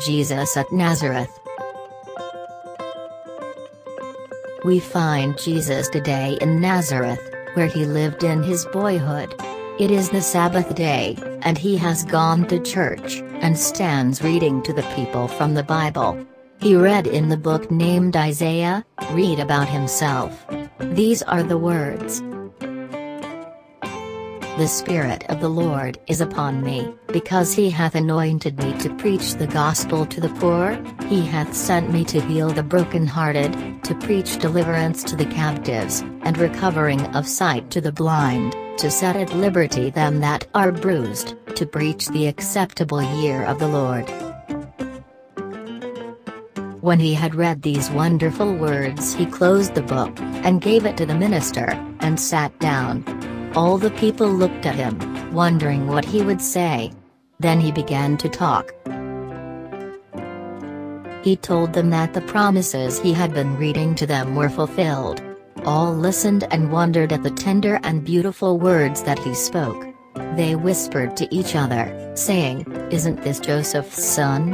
Jesus at Nazareth. We find Jesus today in Nazareth, where he lived in his boyhood. It is the Sabbath day, and he has gone to church, and stands reading to the people from the Bible. He read in the book named Isaiah, read about himself. These are the words. The Spirit of the Lord is upon me, because he hath anointed me to preach the gospel to the poor, he hath sent me to heal the brokenhearted, to preach deliverance to the captives, and recovering of sight to the blind, to set at liberty them that are bruised, to preach the acceptable year of the Lord. When he had read these wonderful words he closed the book, and gave it to the minister, and sat down. All the people looked at him, wondering what he would say. Then he began to talk. He told them that the promises he had been reading to them were fulfilled. All listened and wondered at the tender and beautiful words that he spoke. They whispered to each other, saying, Isn't this Joseph's son?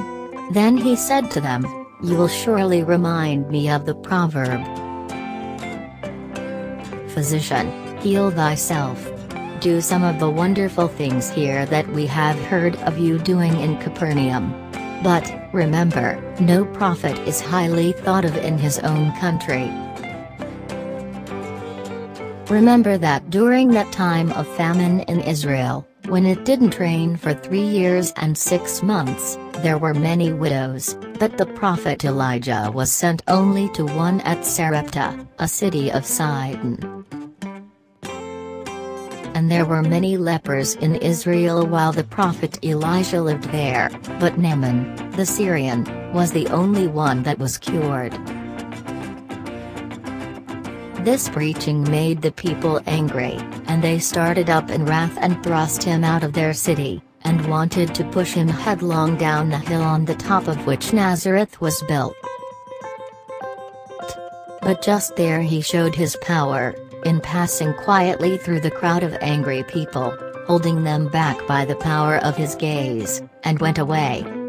Then he said to them, You will surely remind me of the proverb Physician, Heal thyself. Do some of the wonderful things here that we have heard of you doing in Capernaum. But, remember, no prophet is highly thought of in his own country. Remember that during that time of famine in Israel, when it didn't rain for three years and six months, there were many widows, but the prophet Elijah was sent only to one at Sarepta, a city of Sidon and there were many lepers in Israel while the prophet Elisha lived there, but Naaman, the Syrian, was the only one that was cured. This preaching made the people angry, and they started up in wrath and thrust him out of their city, and wanted to push him headlong down the hill on the top of which Nazareth was built. But just there he showed his power, in passing quietly through the crowd of angry people, holding them back by the power of his gaze, and went away.